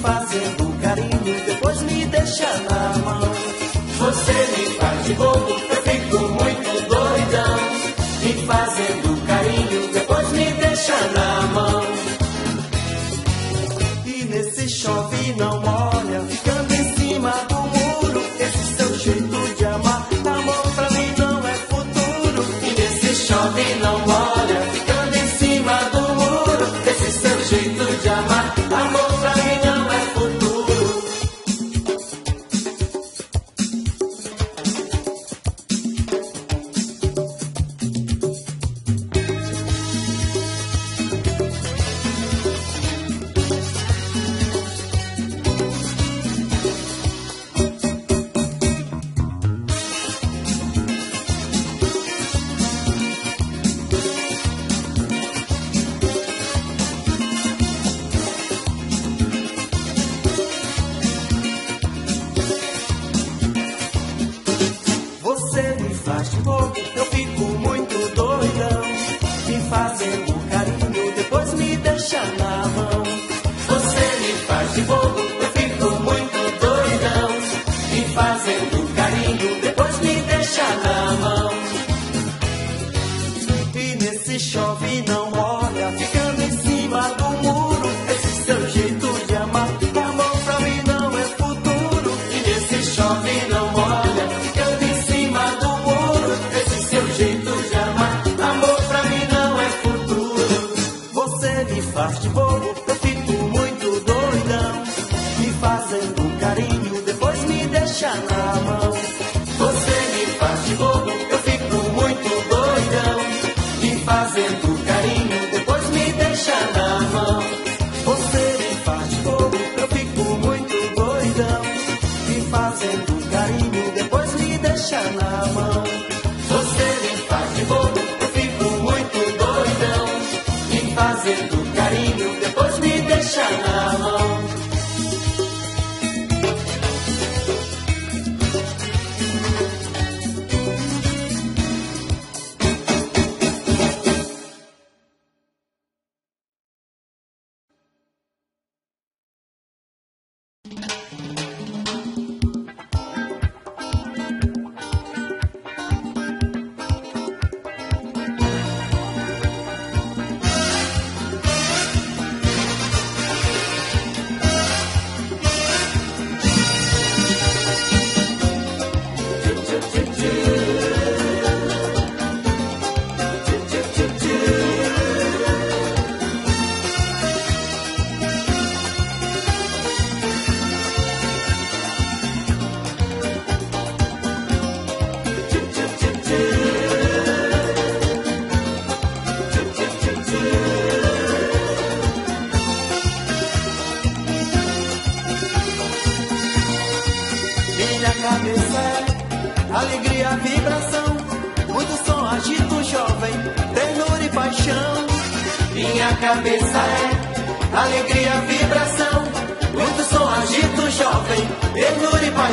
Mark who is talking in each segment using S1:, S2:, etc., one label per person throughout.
S1: fazendo carinho depois. fazer o Mama.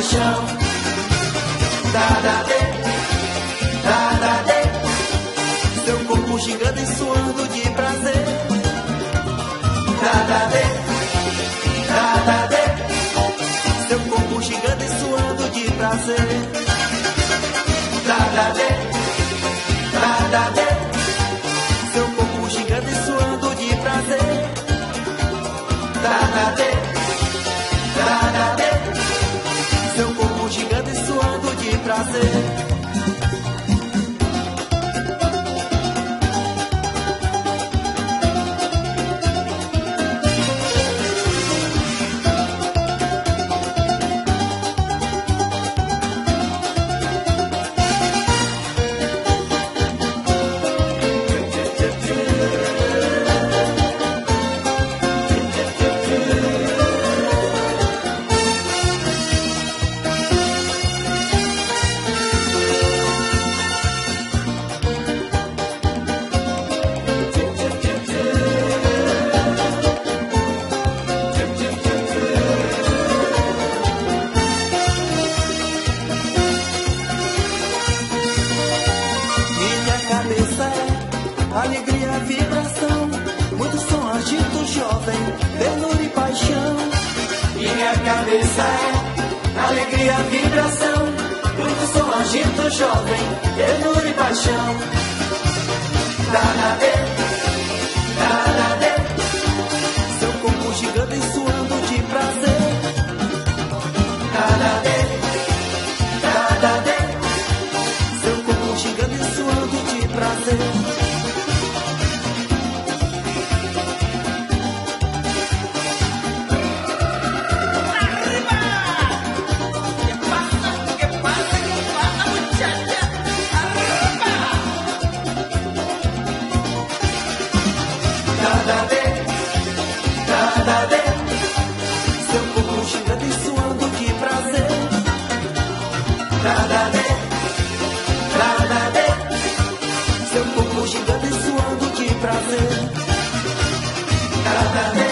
S1: paixão.
S2: Dadadê, dadadê,
S1: seu corpo gigante suando de prazer.
S2: Dadadê, dadadê,
S1: seu corpo gigante suando de prazer.
S2: Dadadê, dadadê,
S1: seu corpo gigante suando de prazer. Dadadê. prazer.
S2: Nada a nada a.
S1: Seu corpo gigante suando de prazer. Nada.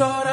S1: chora.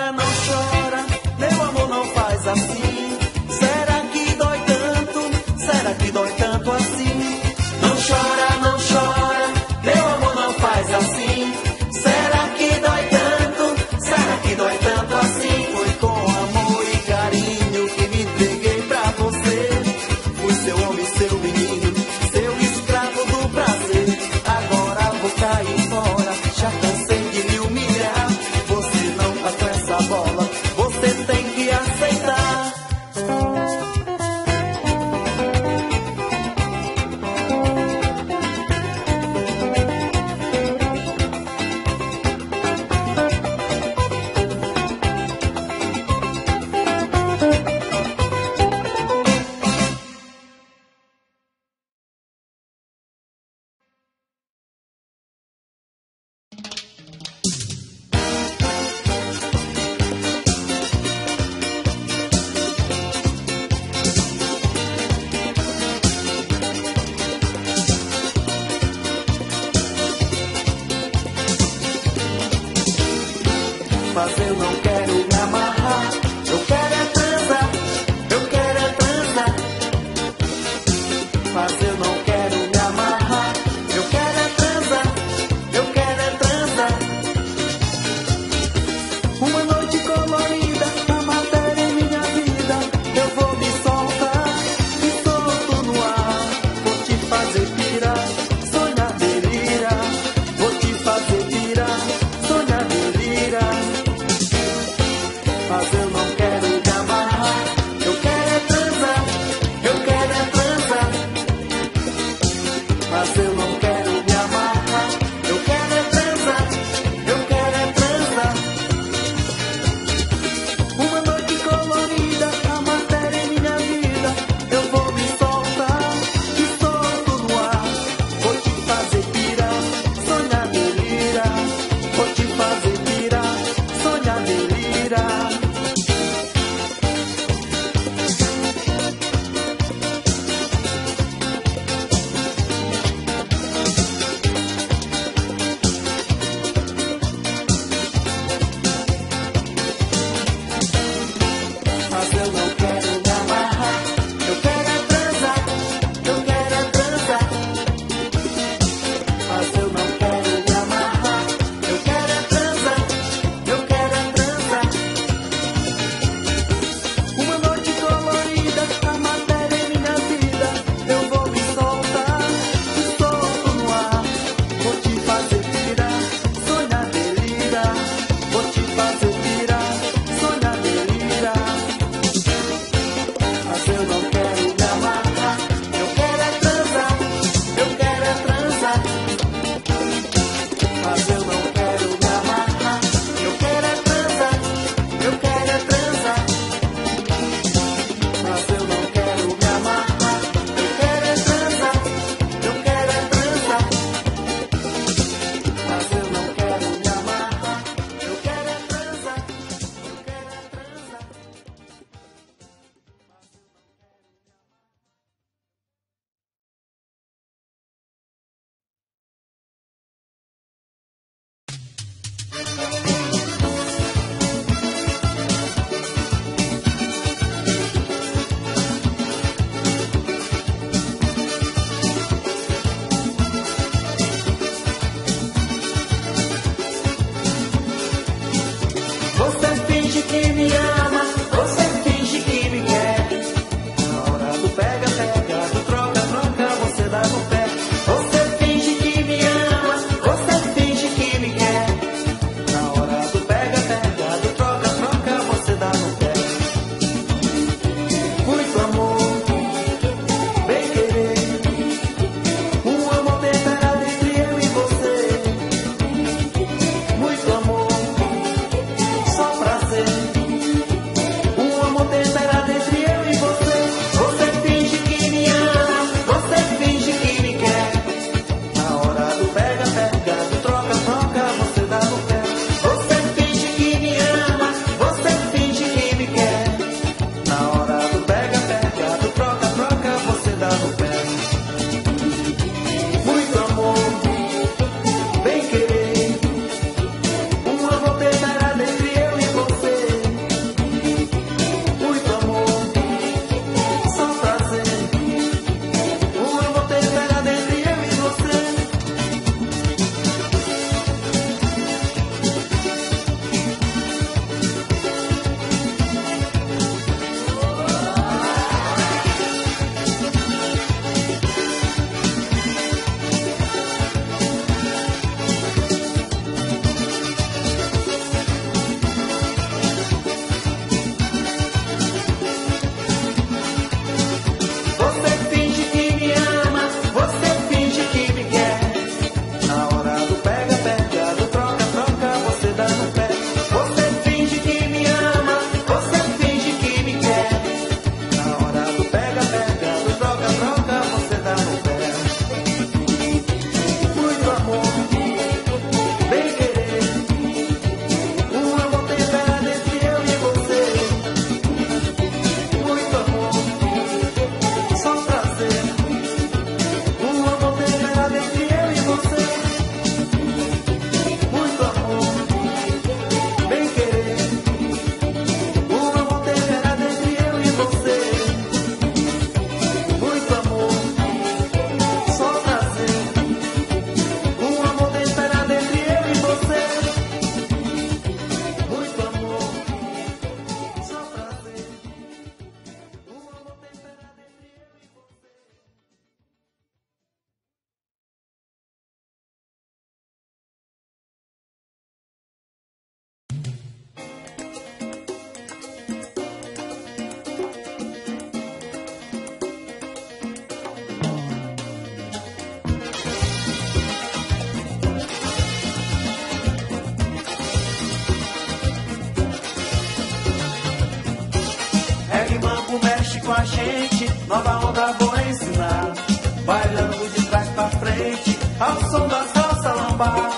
S1: Ao som da salsa lambar.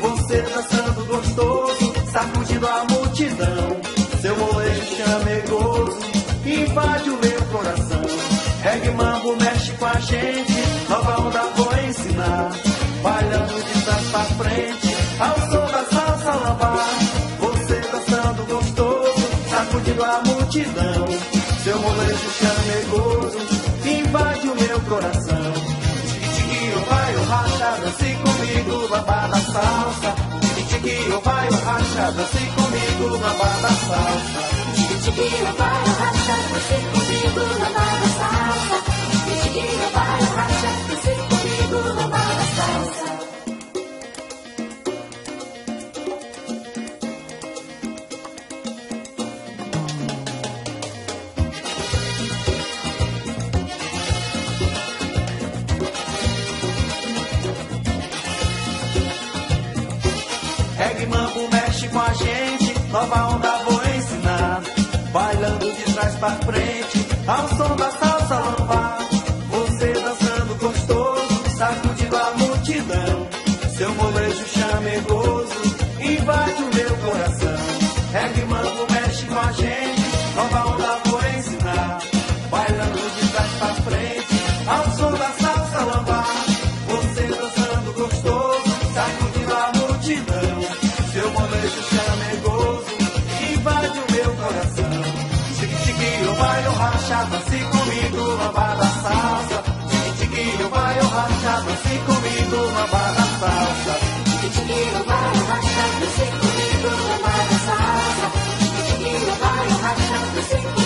S1: Você dançando gostoso, sacudindo a multidão. Seu molejo chamegoso, invade o meu coração. Reggae mambo mexe com a gente, nova onda vou ensinar. Bailando de trás pra frente, ao som da salsa lambar. Você dançando gostoso, sacudindo a multidão. Babá da salsa. Chiquitiquinho, vai o racha, dance comigo, babá da salsa.
S3: Chiquitiquinho, vai o racha, dance comigo, babá
S1: pra frente, ao som da salsa vai o racha, dance comigo, lamba da salsa. Chiquitiquinho, vai o racha, dance comigo, lamba da salsa.
S3: Chiquitiquinho, vai o racha, dance comigo, babá da salsa. Chiquitiquinho, vai o racha, dance comigo,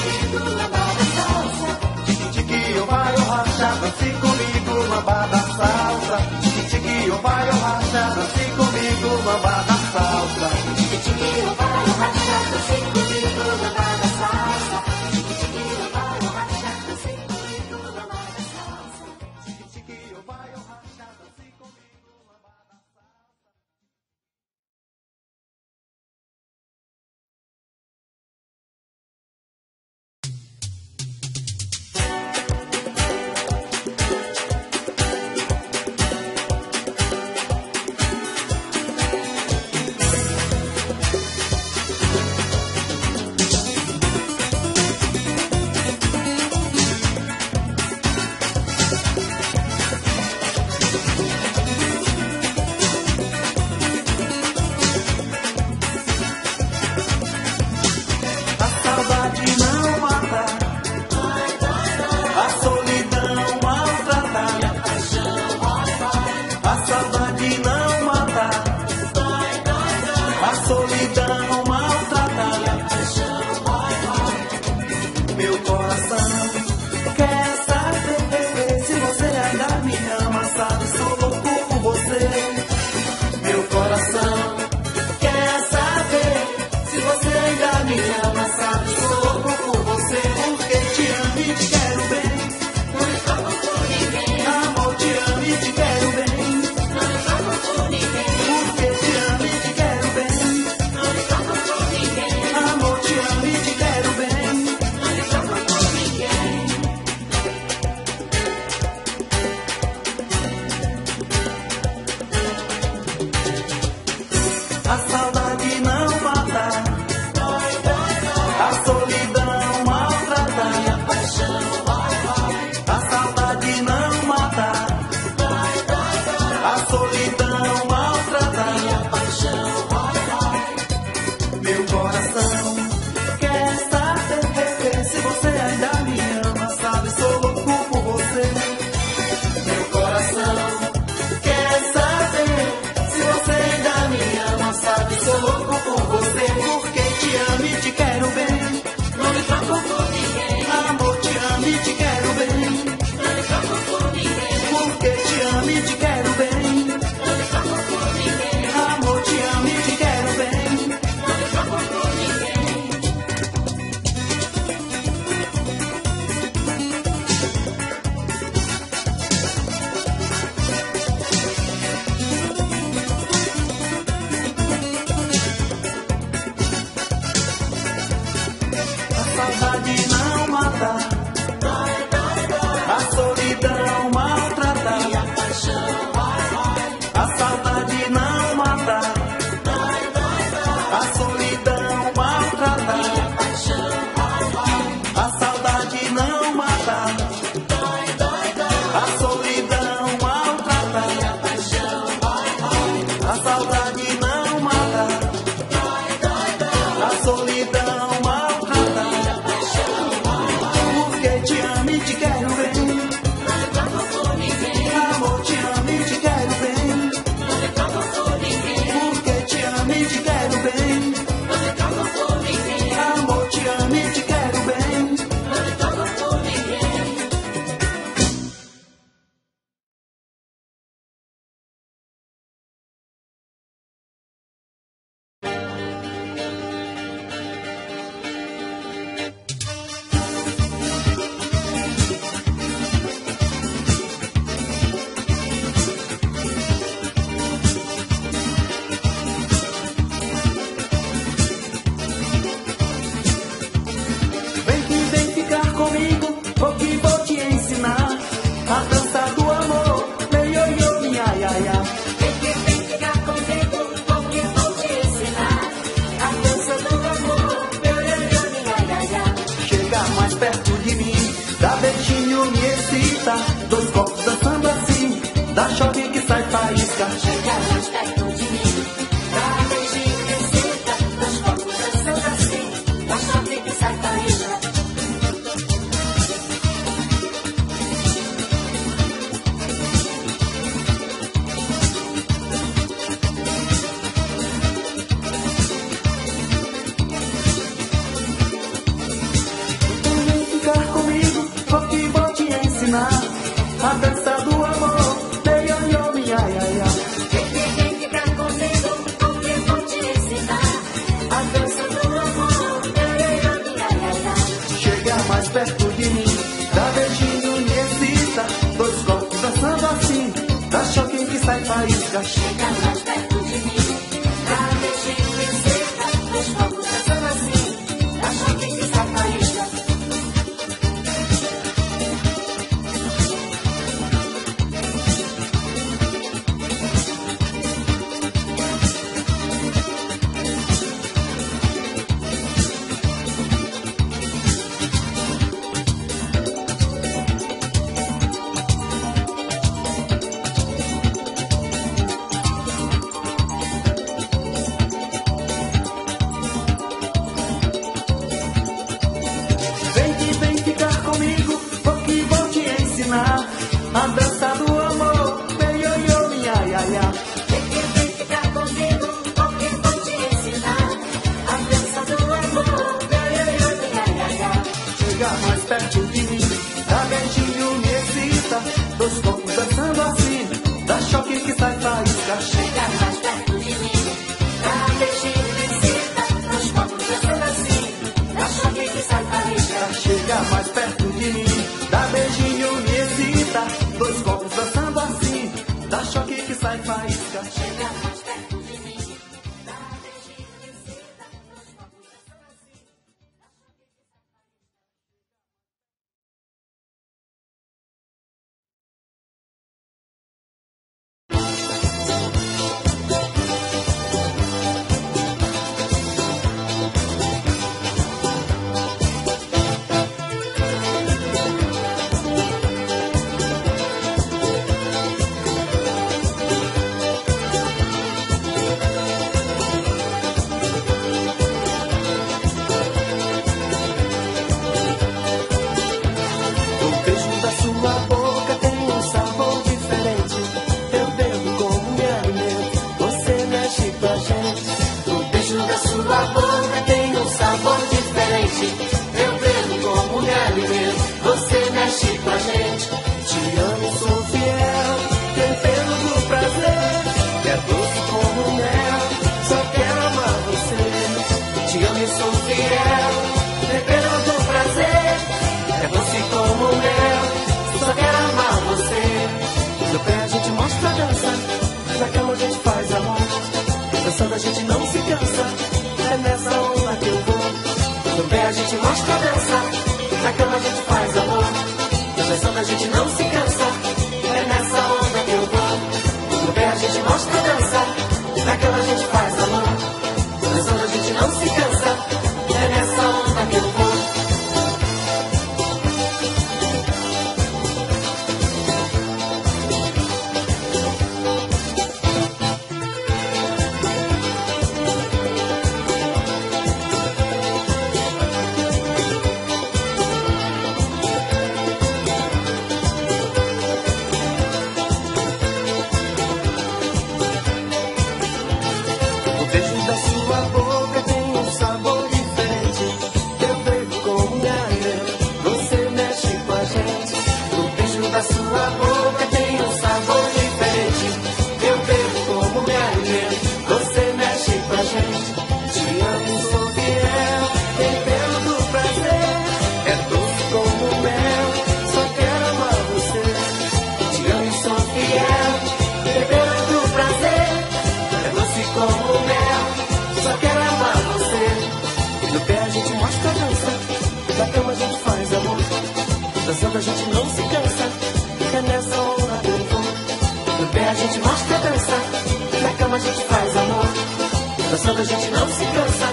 S3: Dançando a gente não se cansa,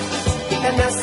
S3: é nessa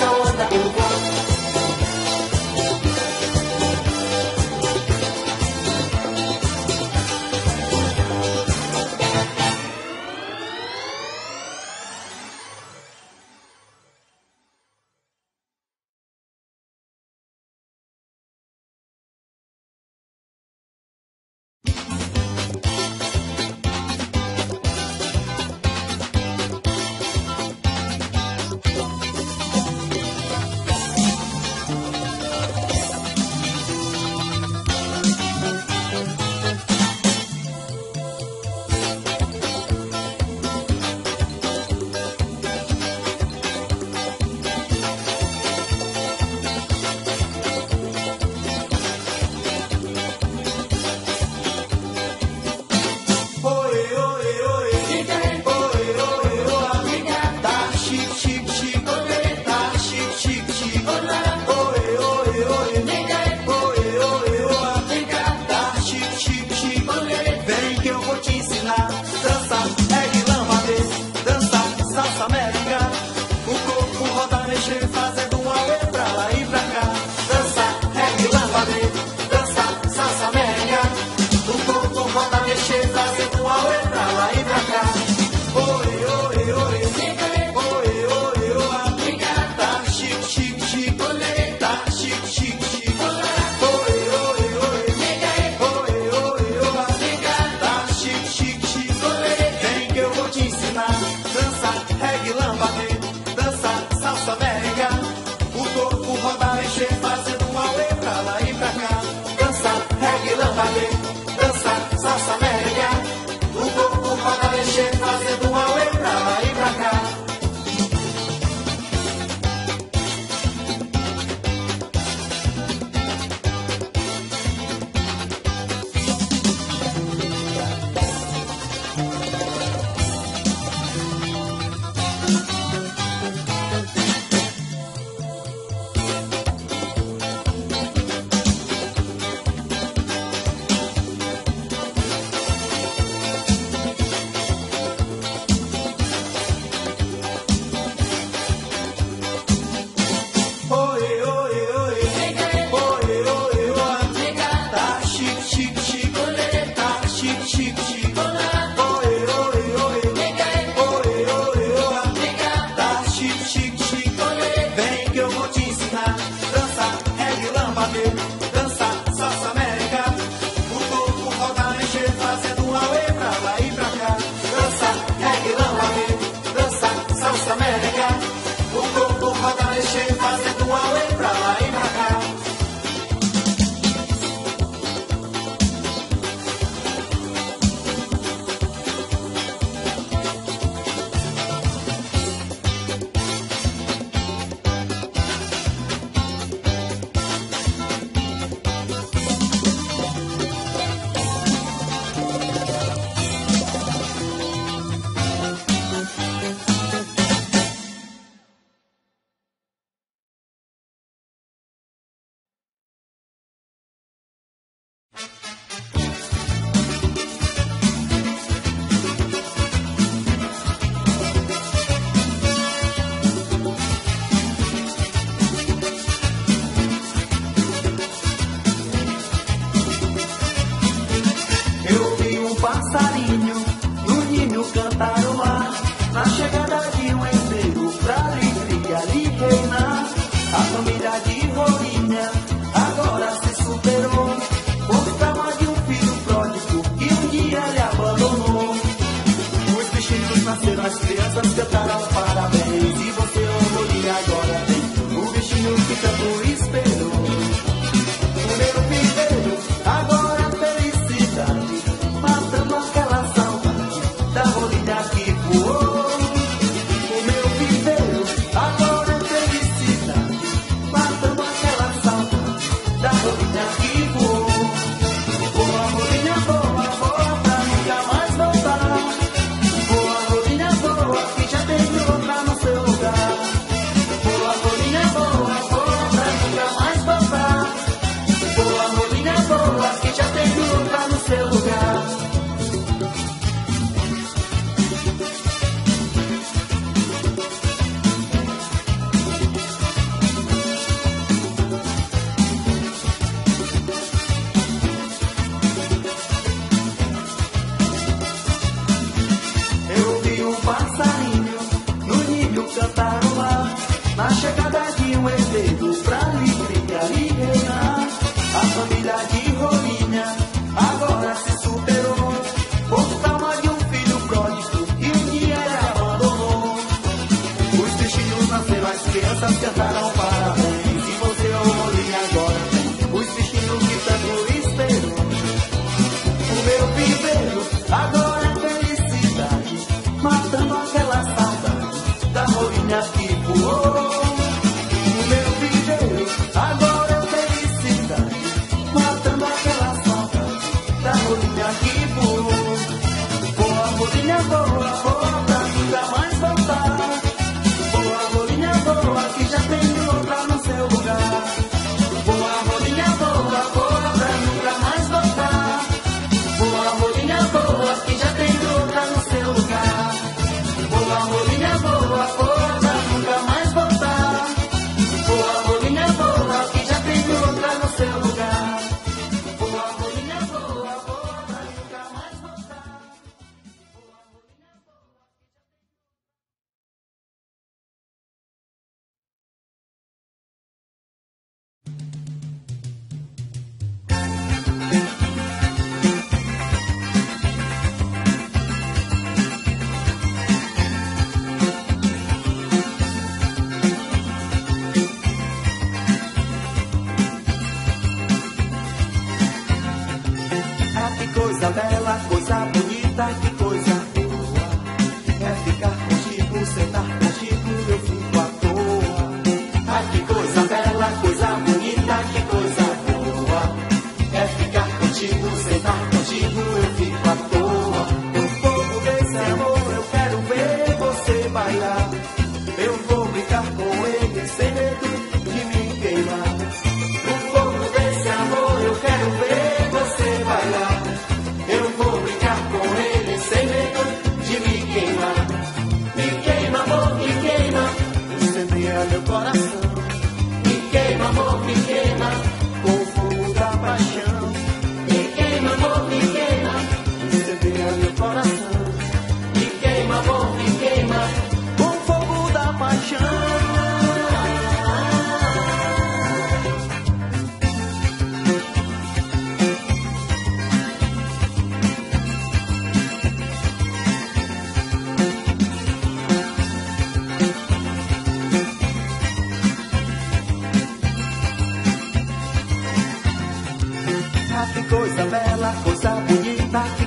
S4: contigo, sentar contigo, eu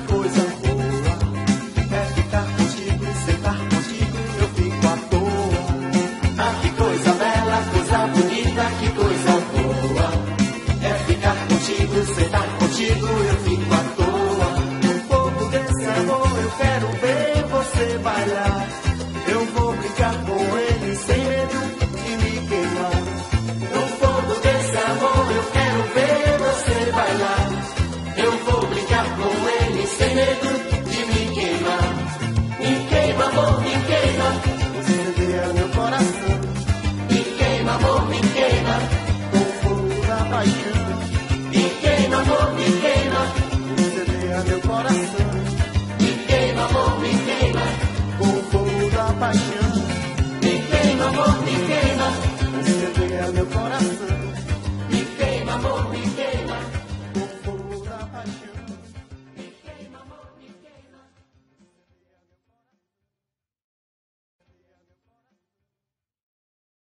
S4: meu coração. Me queima, amor,
S3: me queima, com
S4: o fogo da paixão. Me
S3: queima, amor,
S4: me
S3: queima, incendeia meu coração.